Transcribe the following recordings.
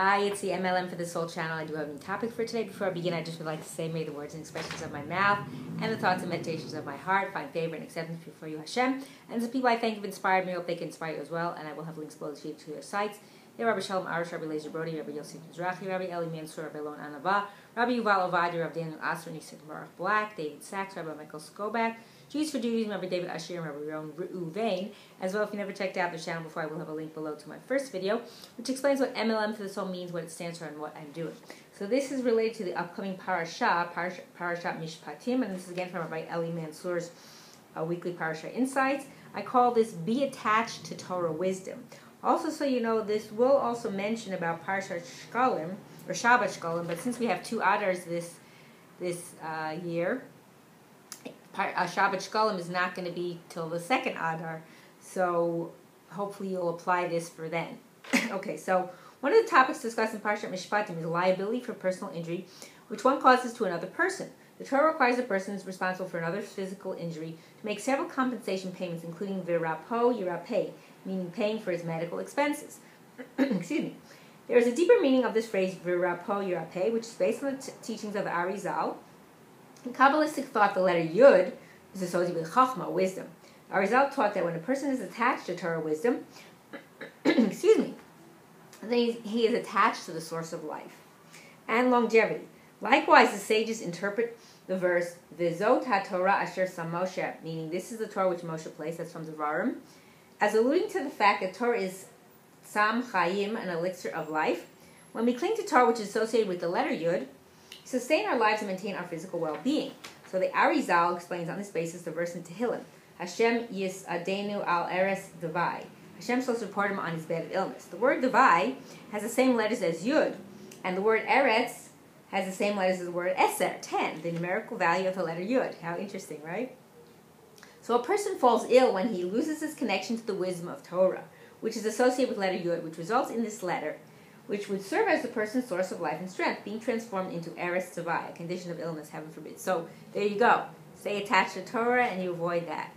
Hi, it's the MLM for the Soul channel. I do have a new topic for today. Before I begin, I just would like to say, may the words and expressions of my mouth and the thoughts and meditations of my heart find favor and acceptance before you, Hashem. And the people I thank have inspired me. I hope they can inspire you as well. And I will have links below to your sites. They're Rabbi Shalom Arush, Rabbi Lazer Brody, Rabbi Yosef Mizrachi, Rabbi Eli Mansour, Rabbi Alon Anava, Rabbi Yuval Ovadia, Rabbi Daniel Asser, Nissim Baruch Black, David Sachs, Rabbi Michael Skobac, Jews for Judaism, Rabbi David Asher, and Rabbi Yaron Reuven. As well, if you never checked out the channel before, I will have a link below to my first video, which explains what MLM for the soul means, what it stands for, and what I'm doing. So this is related to the upcoming parasha, parasha Parashat Mishpatim, and this is again from Rabbi Eli Mansour's uh, weekly parasha insights. I call this "Be Attached to Torah Wisdom." Also, so you know, this will also mention about Parashat Shkalim or Shabbat Shkalim, but since we have two Adars this this uh, year, Uh, Shabbat Shkalim is not going to be till the second Adar, so hopefully you'll apply this for then. okay, so one of the topics discussed in Parshat Mishpatim is liability for personal injury, which one causes to another person. The Torah requires the person is responsible for another's physical injury to make several compensation payments, including virapo yirapeh, meaning paying for his medical expenses. Excuse me. There is a deeper meaning of this phrase virapo yirapeh, which is based on the teachings of the Arizal, in Kabbalistic thought, the letter Yud is associated with Chachma, wisdom. Our Arizal taught that when a person is attached to Torah wisdom, excuse me, then he is attached to the source of life and longevity. Likewise, the sages interpret the verse "Vizot Torah Asher Sam Moshe," meaning this is the Torah which Moshe placed. That's from the Devarim, as alluding to the fact that Torah is Sam Chayim, an elixir of life. When we cling to Torah, which is associated with the letter Yud, sustain our lives and maintain our physical well-being. So the Arizal explains on this basis the verse in Tehillim, Hashem yis adenu al eres devai. Hashem shall support him on his bed of illness. The word devai has the same letters as yud, and the word eretz has the same letters as the word eser, 10, the numerical value of the letter yud. How interesting, right? So a person falls ill when he loses his connection to the wisdom of Torah, which is associated with letter yud, which results in this letter which would serve as the person's source of life and strength, being transformed into eris tzavai, a condition of illness, heaven forbid. So there you go. Stay attached to Torah and you avoid that.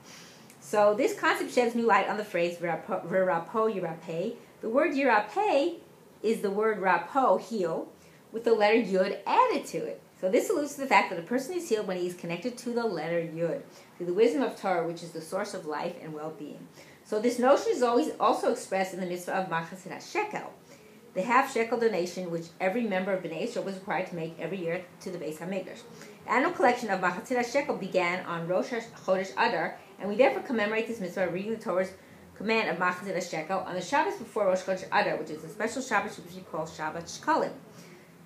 So this concept sheds new light on the phrase virapo yirape. The word yirape is the word rapo, heal, with the letter yud added to it. So this alludes to the fact that a person is healed when he is connected to the letter yud, to the wisdom of Torah, which is the source of life and well-being. So this notion is always also expressed in the mitzvah of Machatzit shekel the half shekel donation which every member of Bnei Yisrael was required to make every year to the Beis Hamikdash. The annual collection of Machatzit shekel began on Rosh Chodesh Adar, and we therefore commemorate this mitzvah by reading the Torah's command of Machatzit shekel on the Shabbos before Rosh Chodesh Adar, which is a special Shabbos which we call Shabbat Shkalim.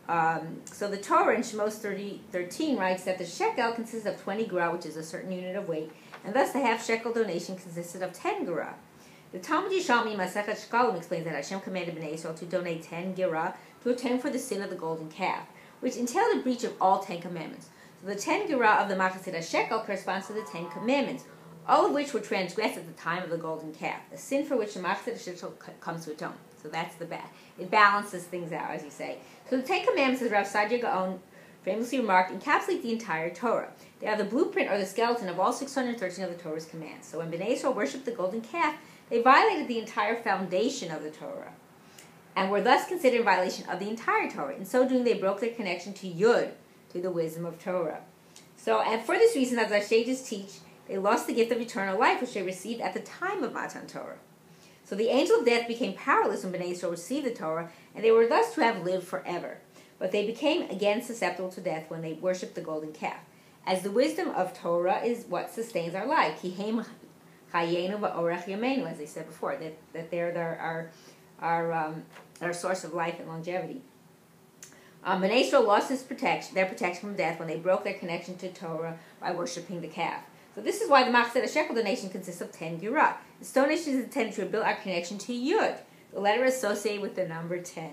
Um, so the Torah in Shemos 30, 13 writes that the shekel consists of 20 gra, which is a certain unit of weight, and thus the half shekel donation consisted of 10 gra. The Talmud Yerushalmi Masechet Shkalim explains that Hashem commanded Bnei Israel to donate ten gerah to atone for the sin of the golden calf, which entailed a breach of all ten commandments. So the ten gerah of the Machatzit Shekel corresponds to the ten commandments, all of which were transgressed at the time of the golden calf, the sin for which the Machatzit Shekel comes to atone. So that's the bad. It balances things out, as you say. So the Ten Commandments, as Rav Saadia Gaon famously remarked, encapsulate the entire Torah. They are the blueprint or the skeleton of all 613 of the Torah's commands. So when Bnei Israel worshipped the golden calf, they violated the entire foundation of the Torah and were thus considered in violation of the entire Torah. In so doing, they broke their connection to Yud, to the wisdom of Torah. So, and for this reason, as our sages teach, they lost the gift of eternal life, which they received at the time of Matan Torah. So the angel of death became powerless when Bnei Israel received the Torah, and they were thus to have lived forever. But they became again susceptible to death when they worshipped the golden calf. As the wisdom of Torah is what sustains our life. Chayenu va'orech yamenu, as I said before, that, that they're our, our, um, our source of life and longevity. Um, Israel lost his protection, their protection from death when they broke their connection to Torah by worshiping the calf. So this is why the Machatzit Shekel donation consists of 10 Gurah. This donation is intended to rebuild our connection to Yud, the letter associated with the number 10,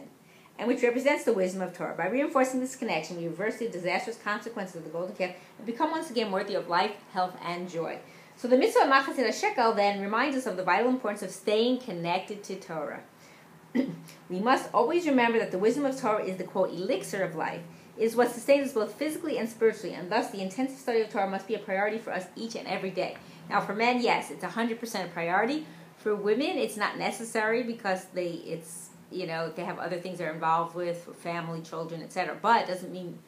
and which represents the wisdom of Torah. By reinforcing this connection, we reverse the disastrous consequences of the golden calf and become once again worthy of life, health, and joy. So the mitzvah Machatzit Shekel then reminds us of the vital importance of staying connected to Torah. we must always remember that the wisdom of Torah is the quote elixir of life, is what sustains us both physically and spiritually, and thus the intensive study of Torah must be a priority for us each and every day. Now, for men, yes, it's 100% a priority. For women, it's not necessary because they it's you know, they have other things they're involved with, family, children, etc. But it doesn't mean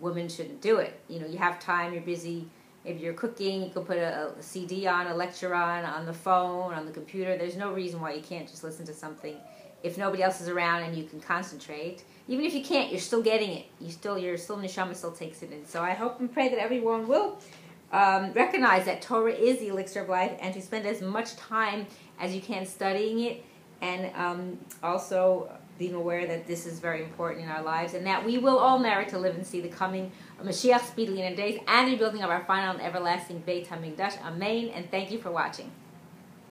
women shouldn't do it. You know, you have time, you're busy. If you're cooking, you can put a, a CD on, a lecture on, on the phone, on the computer. There's no reason why you can't just listen to something if nobody else is around and you can concentrate. Even if you can't, you're still getting it. You still, your still neshama still takes it in. So I hope and pray that everyone will um, recognize that Torah is the elixir of life and to spend as much time as you can studying it and um, also being aware that this is very important in our lives and that we will all merit to live and see the coming of Mashiach speedily in our days and the building of our final and everlasting Beit HaMikdash. Amen. And thank you for watching.